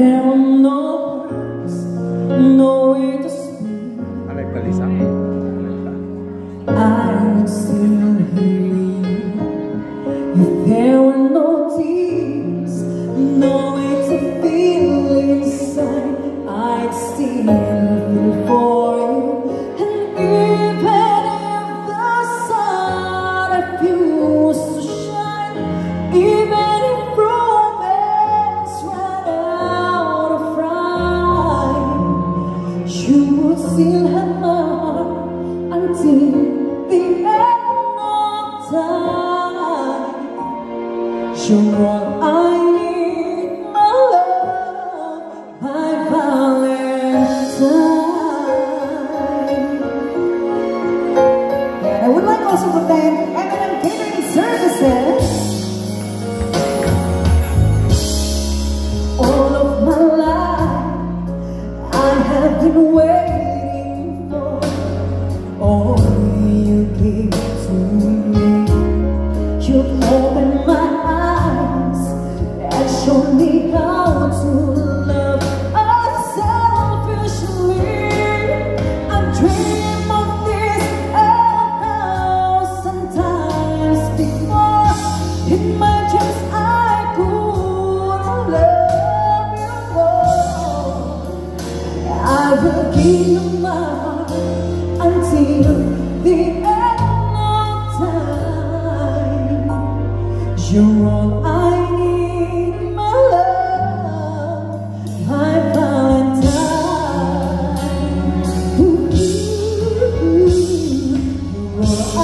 There were no words, no way to speak. Alay balisa. I would still hear you if there were no tears, no still have my until the end of time. You're all I need, my love, my Valentine. And I would like also to thank M&M Catering Services. All of my life, I have been waiting Opened my eyes and me how to love unselfishly. I dream of this a thousand times before. In my dreams, I could love you more. I will you my heart until You're all I need, my love, my Valentine. Ooh, I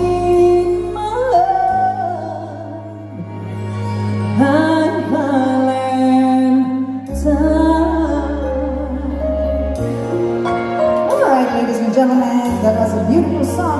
need, my love, my Valentine. All right, ladies and gentlemen, that was a beautiful song